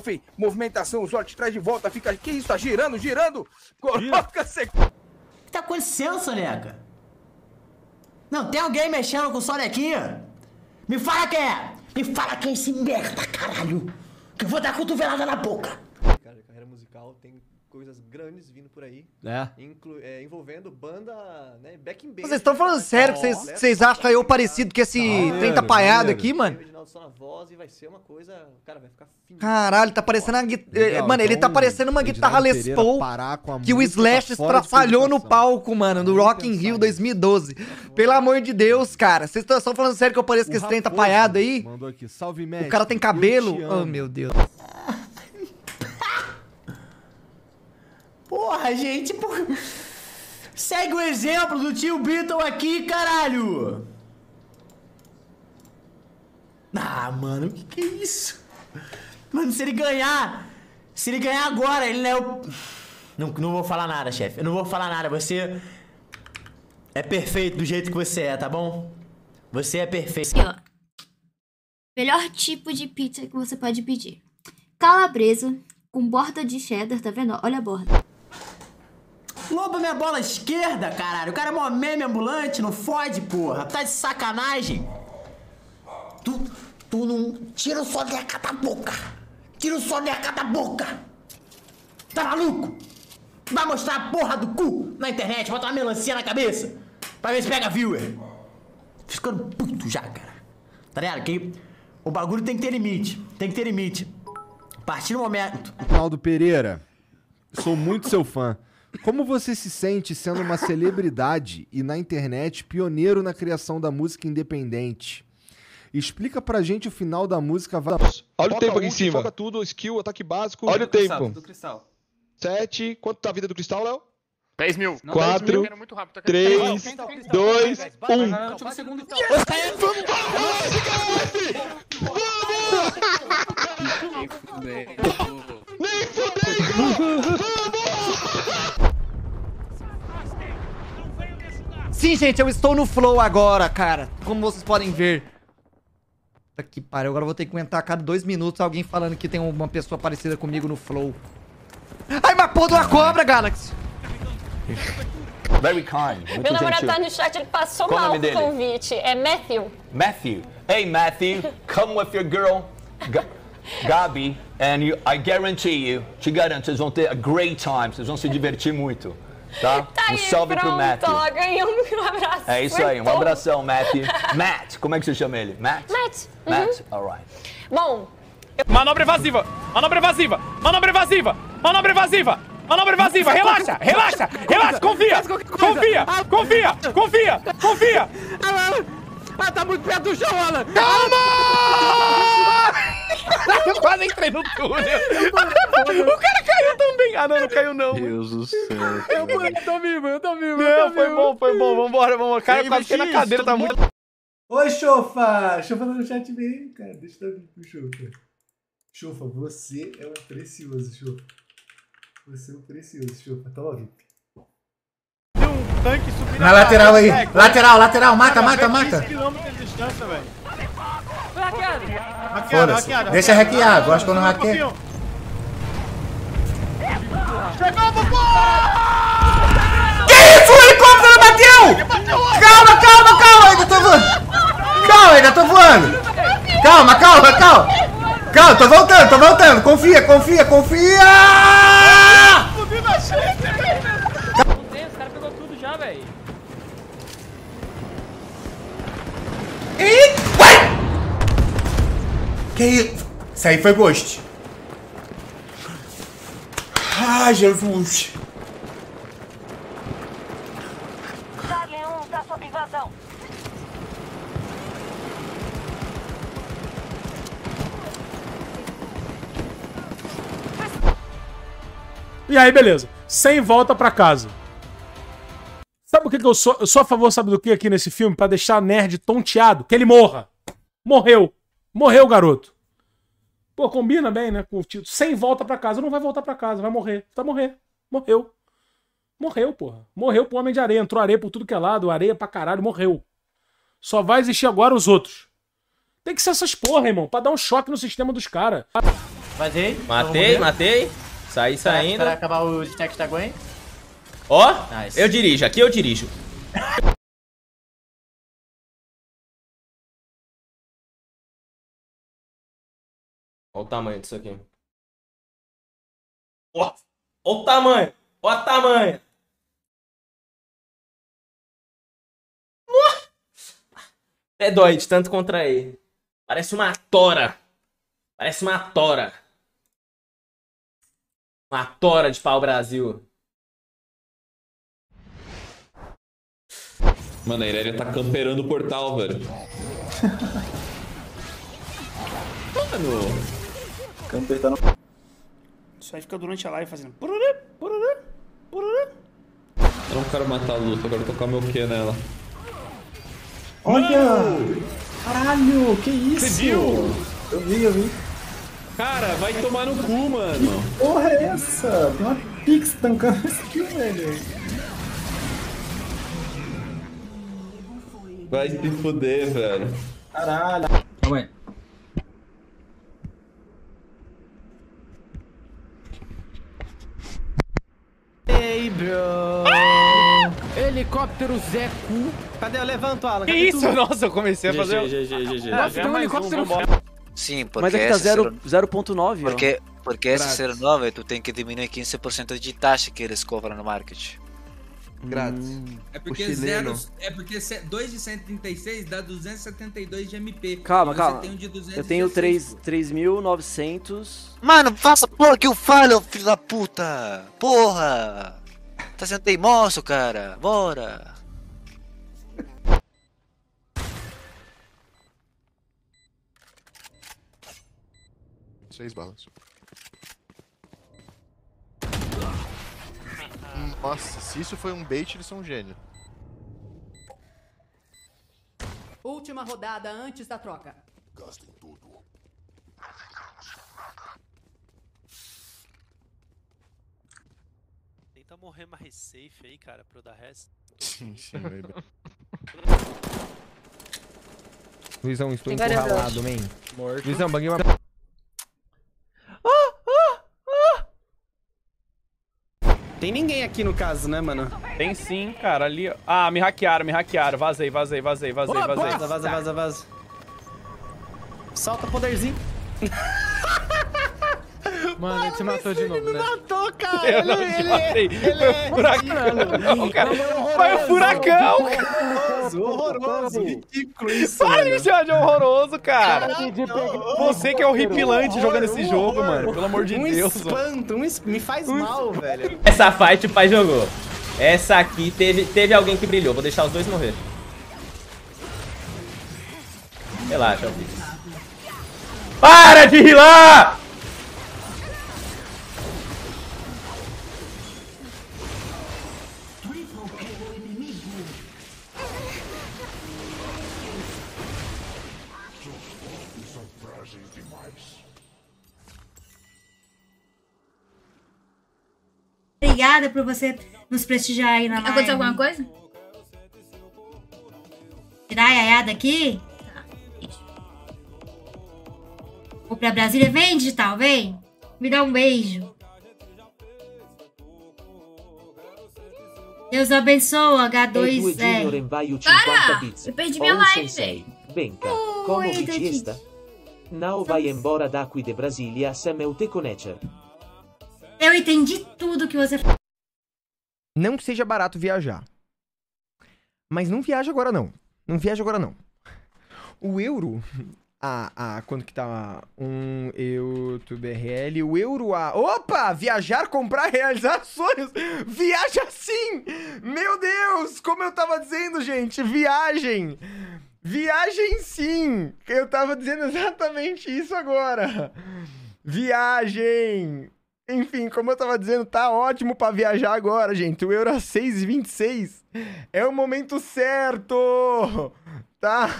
fei. Movimentação, os olhos traz de volta, fica. Que isso? Tá girando, girando! Coloca sequência. O que tá acontecendo, Soneca? Não, tem alguém mexendo com o Sonequinha? Me fala quem é! Me fala quem é esse merda, caralho! Que eu vou dar cotovelada na boca! Cara, carreira musical tem coisas grandes vindo por aí. É. inclu- é, envolvendo banda, né, back in. Vocês estão falando sério que vocês, vocês acham eu parecido com esse Maneiro, 30 paiado aqui, mano? Reginaldo só na voz e vai ser uma coisa, cara, vai ficar fininho. Caralho, tá parecendo uma guitarra. Legal, Mano, ele tá então, parecendo uma guitarra Les Paul parar com a que o Slash tá estraçalhou no palco, mano, no Rock in Rio nisso. 2012. Pelo amor de Deus, cara. Vocês estão falando sério que eu pareço com esse 30 Raposo paiado aí? Mandou aqui, salve O cara tem cabelo? Oh, amo." meu Deus. Porra, gente, porra. Segue o exemplo do tio Beatle aqui, caralho! Ah, mano, o que, que é isso? Mano, se ele ganhar. Se ele ganhar agora, ele não é o. Não, não vou falar nada, chefe. Eu não vou falar nada. Você. É perfeito do jeito que você é, tá bom? Você é perfeito. Aqui, ó. Melhor tipo de pizza que você pode pedir. Calabresa com borda de cheddar, tá vendo? Olha a borda. Lobo minha bola esquerda, caralho. O cara é mó meme ambulante, não fode, porra. Tá de sacanagem. Tu, tu não... Tira o soneca da boca. Tira o soneca da boca. Tá maluco? Vai mostrar a porra do cu na internet, bota uma melancia na cabeça. Pra ver se pega viewer. Ficando puto já, cara. Tá ligado? Que o bagulho tem que ter limite. Tem que ter limite. A partir do momento... Ronaldo Pereira, sou muito seu fã. Como você se sente sendo uma celebridade e na internet pioneiro na criação da música independente? Explica pra gente o final da música. Olha o Foca tempo aqui em cima. Foca tudo, skill, ataque básico. Olha o tempo. Do cristal. 7. Quanto tá a vida do cristal, Léo? 10 mil. Não, 4, 10 mil, eu quero muito rápido, eu quero 3, muito rápido. 2, 1. No último segundo. Nem fudeu! Sim, gente, eu estou no flow agora, cara. Como vocês podem ver. Puta que pariu. Agora eu vou ter que aguentar a cada dois minutos alguém falando que tem uma pessoa parecida comigo no flow. Ai, mas porra de uma cobra, Galaxy! Very kind. Muito Meu namorado gentil. tá no chat, ele passou Qual mal o convite. É Matthew. Matthew. Hey, Matthew, come with your girl, Ga Gabi, and you, I guarantee you, te garanto, vocês vão ter a great time, vocês vão se divertir muito, tá? Tá um aí, salve pronto, pro Matthew. ó, ganhei um abraço. É isso aí, um abração, Matthew. Matt, como é que você chama ele? Matt? Matt. uhum. Matt, alright. Bom, Manobra evasiva! Manobra evasiva! Manobra evasiva! Manobra evasiva! Manobra evasiva! Relaxa! Relaxa! Relaxa! Confia! Confia! Confia! Confia! Confia! Ah, tá muito perto do chão, Alan! Calma! Eu quase entrei no túnel. O cara caiu também. Ah, não, não caiu não. Deus do céu. Eu tô vivo, eu tô vivo, Não, foi bom, foi bom. Vambora, vambora. Cara, eu quase fiquei na cadeira, tá muito. Oi, Chofa! Chofa tá no chat mesmo, cara. Deixa eu dar pro Chofa. Chofa, você é um precioso, Chofa. Você é um precioso, Chofa. Toma VIP. um tanque subindo. Na lateral aí. Lateral, lateral. Mata, mata, mata. quilômetros de distância, velho. Foi hackeado. Hackeado, Foda-se. hackeado. Deixa hackear. Gosto quando Só um hackeia. Chegou, vovô! Que isso? O helicóptero bateu! Calma, calma, calma. Ainda tô voando. Calma, ainda tô voando. Calma, calma, calma. Calma, tô voltando, tô voltando. Confia, confia, confia! Não os caras pegou tudo já, velho. Ih! Que isso? Isso aí foi ghost. Ai, Jesus. Charlie 1 tá sob invasão. E aí, beleza. Sem volta pra casa. Sabe o que, que eu sou? Eu sou a favor, sabe do que aqui nesse filme? Pra deixar nerd tonteado. Que ele morra. Morreu. Morreu, garoto. Pô, combina bem, né? Com o título. Sem volta pra casa. Não vai voltar pra casa, vai morrer. Vai morrer. Morreu. Morreu, porra. Morreu pro Homem de Areia. Entrou areia por tudo que é lado, areia pra caralho, morreu. Só vai existir agora os outros. Tem que ser essas porra, irmão, pra dar um choque no sistema dos caras. Matei. Matei, matei. Saí Esperar- saindo. Esperar acabar o detect da Gwen. Ó, Nice. eu dirijo, aqui eu dirijo. Olha o tamanho disso aqui. Ó, ó o tamanho, ó o tamanho. É dói de tanto contrair. Parece uma tora. Parece uma tora. Uma tora de pau Brasil. Mano, a Irelia tá camperando o portal, velho. Mano. Camper tá no. Isso aí fica durante a live fazendo. pururu, pururu, pururu. Eu não quero matar a Luta, eu quero tocar meu Q nela. Olha! Caralho, que isso? Você viu? Eu vi, eu vi. Cara, vai tomar no cu, mano. Porra, é essa? Tem uma Pix tancando isso aqui, velho. Vai se fuder, velho. Caralho. Calma aí. Ei, bro! Helicóptero Zé Cu. Cadê? Eu levanto, Alan. Que Cadê isso? tu? Nossa, eu comecei a fazer. Nossa, tem um helicóptero. Sim, porque Mas é que tá esse zero- zero- 0.9, ó. Porque, porque esse Grátis. 09 tu tem que diminuir 15% de taxa que eles cobram no market. Grátis. É porque, zero, é porque 2 de 136 dá 272 de MP. Calma, calma. tem um de 216. Eu tenho 3 3.900. Mano, faça porra que eu falo, filho da puta! Porra! Tá sendo teimoso, cara! Bora! Seis balas. Nossa, se isso foi um bait, eles são um gênio. Última rodada antes da troca. Gastem tudo. Tenta morrer mais safe aí, cara, pra eu dar. Sim, sim, baby. Luizão, estou Tem encurralado, man. Morto. Luizão, banguei uma... Tem ninguém aqui no caso, né, mano? Tem sim, cara, ali. ó. Ah, me hackearam, me hackearam. Vazei, vazei, vazei, vazei, Ô, vazei. Vaza, vaza, vaza, vaza. Solta poderzinho. Mano, ele se matou de novo, né? matou, cara. Eu não te matei. Foi o furacão. O cara- Foi o furacão. Horroroso, horroroso. Ridículo isso, Para de me chamar de horroroso, cara. Você que é horripilante jogando esse jogo, mano. Pelo amor de um Deus. espanto, um es... me faz mal, velho. Essa fight o pai jogou. Essa aqui teve, teve alguém que brilhou. Vou deixar os dois morrer. Relaxa, filho. Para de rilar! Obrigada por você nos prestigiar aí na live. Aconteceu alguma coisa? Tirar a Yaya daqui? Tá. Vou pra Brasília. Vem, digital, vem. Me dá um beijo. Deus abençoe, H2R. vai o Para! 50 bits. Eu perdi minha Oh, live, sensei, Venga, Oi, como Dadi. bichista. Não vai embora daqui de Brasília sem eu te conhecer. Eu entendi tudo que você falou. Não seja barato viajar. Mas não viaja agora, não. Não viaja agora, não. O euro... A, a, quanto que tá? Um YouTube BRL. O euro a... Opa! Viajar, comprar, realizar sonhos. Viaja sim! Meu Deus! Como eu tava dizendo, gente. Viagem. Viagem sim. Eu tava dizendo exatamente isso agora. Viagem. Enfim, como eu tava dizendo, tá ótimo pra viajar agora, gente. O euro a 6,26 é o momento certo. Tá?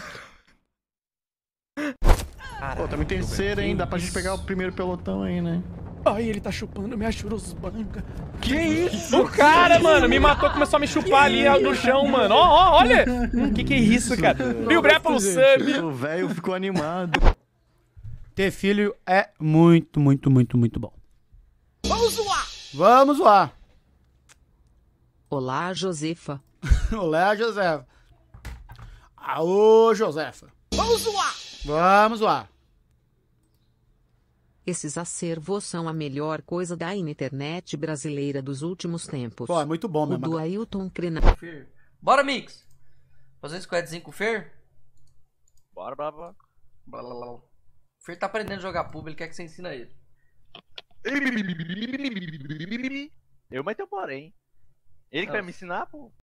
Pô, estamos em terceiro, hein? Dá pra gente pegar o primeiro pelotão aí, né? Ai, ele tá chupando minha churusbanga. Que isso? O cara, mano, me matou, começou a me chupar ali no chão, mano. Ó, ó, olha. Que que é isso, cara? Mil Bré pelo sub. O velho ficou animado. Ter filho é muito, muito, muito, muito bom. Vamos zoar! Vamos lá. Olá, Josefa. Olá, Josefa. Aô, Josefa. Vamos zoar! Vamos lá. Esses acervos são a melhor coisa da internet brasileira dos últimos tempos. Pô, é muito bom O mesmo. do Ailton Crena. Bora, Mix. Fazer um squadzinho com o Fer? Bora, bora, bora. O Fer tá aprendendo a jogar pub, ele quer que você ensina ele. Eu, mas tem um porém. Ele que vai me ensinar, pô.